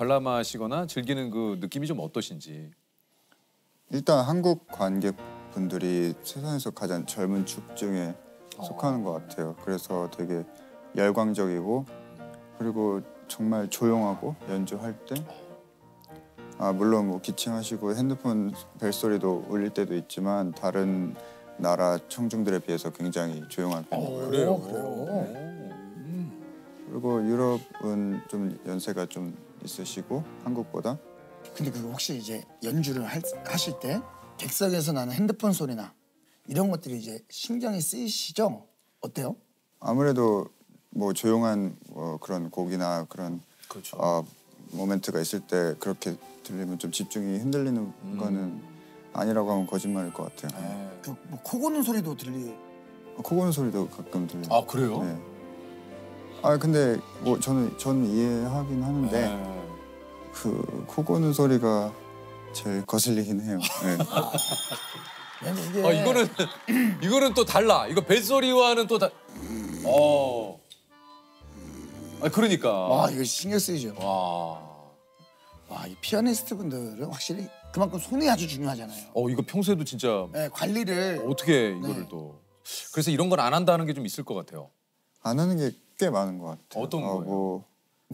관람하시거나 즐기는 그 느낌이 좀 어떠신지. 일단 한국 관객분들이 세상에서 가장 젊은 축 중에 속하는 것 같아요. 그래서 되게 열광적이고 그리고 정말 조용하고 연주할 때 아, 물론 뭐 기침하시고 핸드폰 벨소리도 울릴 때도 있지만 다른 나라 청중들에 비해서 굉장히 조용한 편이고요. 그래요. 그래요. 그리고 유럽은 좀 연세가 좀 있으시고 한국보다 근데 그 혹시 이제 연주를 할- 하실 때 객석에서 나는 핸드폰 소리나 이런 것들이 이제 신경이 쓰이시죠? 어때요? 아무래도 뭐 조용한 뭐 그런 곡이나 그런 그렇죠. 어, 모멘트가 있을 때 그렇게 들리면 좀 집중이 흔들리는 거는 아니라고 하면 거짓말일 것 같아요. 그뭐 코 고는 소리도 들리. 코 고는 소리도 가끔 들려요. 아 그래요? 네. 아 근데 뭐 저는 저는 이해하긴 하는데 네. 그 코 고는 소리가 제일 거슬리긴 해요. 네. 근데 이게 아 이거는 이거는 또 달라. 이거 벨소리와는 또 다. 어. 아 그러니까. 와 이거 신경 쓰이죠. 와. 와 이 피아니스트 분들은 확실히 그만큼 손이 아주 중요하잖아요. 어 이거 평소에도 진짜 네, 관리를 어떻게 이거를 네. 또. 그래서 이런 걸 안 한다는 게 좀 있을 것 같아요. 안 하는 게 꽤 많은 것 같아요. 어떤 어, 거예요? 뭐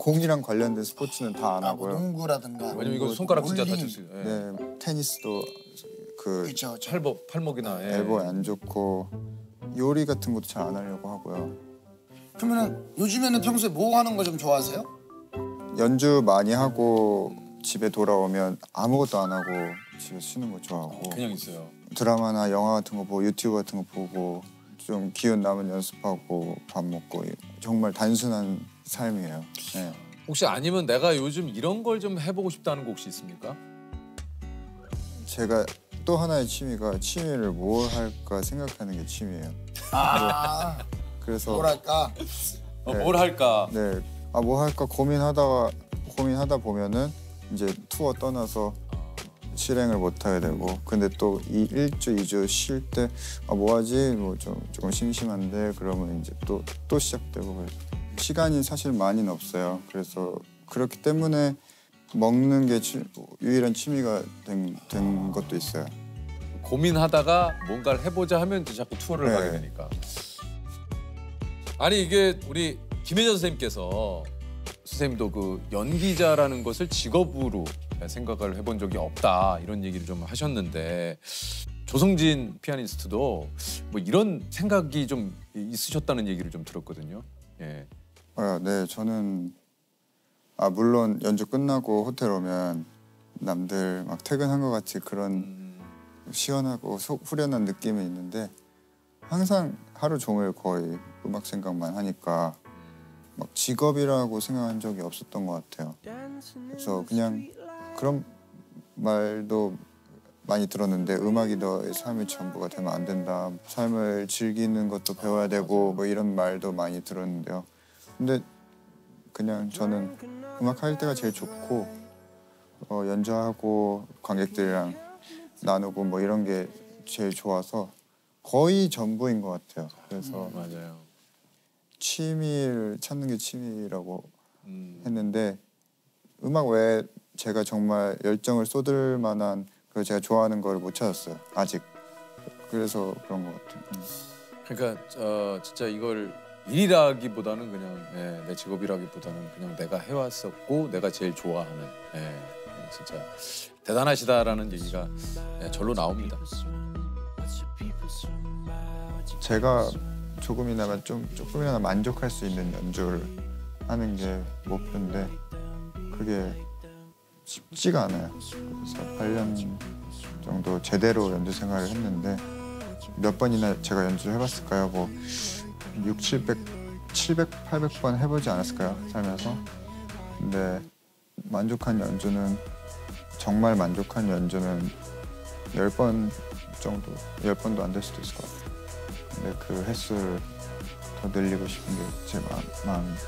공이랑 관련된 스포츠는 다안 아, 뭐 하고요. 농구라든가 왜냐면 이거 손가락 진짜. 다칠 수. 예. 네, 테니스도 그 그렇죠. 팔목 팔목이나 예. 엘보에 안 좋고 요리 같은 것도 잘 안 하려고 하고요. 그러면은 요즘에는 평소에 뭐 하는 거 좀 좋아하세요? 연주 많이 하고 집에 돌아오면 아무것도 안 하고 집에 쉬는 거 좋아하고 그냥 있어요. 드라마나 영화 같은 거 보고 유튜브 같은 거 보고 좀 기운 남은 연습하고 밥 먹고 정말 단순한 삶이에요. 네. 혹시 아니면 내가 요즘 이런 걸 좀 해보고 싶다는 거 혹시 있습니까? 제가 또 하나의 취미가 취미를 뭘 할까 생각하는 게 취미예요. 아 그래서 뭐랄까 어, 네. 뭘 할까? 네, 아뭐 할까 고민하다가 고민하다 보면은 이제 투어 떠나서 실행을 못 하게 되고 근데 또이 일주 이주 쉴 때 아 뭐 하지 뭐 좀 조금 심심한데 그러면 이제 또 또 시작되고 그래서 시간이 사실 많이는 없어요. 그래서 그렇기 때문에 먹는 게 취- 유일한 취미가 된, 된 것도 있어요. 고민하다가 뭔가를 해보자 하면 이제 자꾸 투어를 네. 가게 되니까. 아니 이게 우리 김혜자 선생님께서 선생님도 그 연기자라는 것을 직업으로 생각을 해본 적이 없다 이런 얘기를 좀 하셨는데 조성진 피아니스트도 뭐 이런 생각이 좀 있으셨다는 얘기를 좀 들었거든요. 예. 아, 네, 저는 아 물론 연주 끝나고 호텔 오면 남들 막 퇴근한 것 같이 그런 음, 시원하고 속 후련한 느낌이 있는데 항상 하루 종일 거의 음악 생각만 하니까 막 직업이라고 생각한 적이 없었던 것 같아요. 그래서 그냥 그런 말도 많이 들었는데 음악이 너의 삶의 전부가 되면 안 된다. 삶을 즐기는 것도 배워야 되고 뭐 이런 말도 많이 들었는데요. 근데 그냥 저는 음악 할 때가 제일 좋고 어, 연주하고 관객들이랑 나누고 뭐 이런 게 제일 좋아서 거의 전부인 것 같아요. 그래서 맞아요. 취미를 찾는 게 취미라고 음, 했는데 음악 외에 제가 정말 열정을 쏟을 만한 그 제가 좋아하는 걸 못 찾았어요 아직 그래서 그런 것 같아요. 음. 그러니까 어, 진짜 이걸 일이라기보다는 그냥 예, 내 직업이라기보다는 그냥 내가 해왔었고 내가 제일 좋아하는 예, 진짜 대단하시다라는 얘기가 예, 절로 나옵니다. 제가 조금이나마 좀 조금이나마 만족할 수 있는 연주를 하는 게 목표인데 그게 쉽지가 않아요. 그래서 8년 정도 제대로 연주 생활을 했는데 몇 번이나 제가 연주를 해봤을까요? 뭐 6, 700, 700, 800번 해보지 않았을까요? 살면서. 근데 만족한 연주는 정말 만족한 연주는 10번 정도, 10번도 안 될 수도 있을 것 같아요. 근데 그 횟수를 더 늘리고 싶은 게 제 마음, 마음입니다.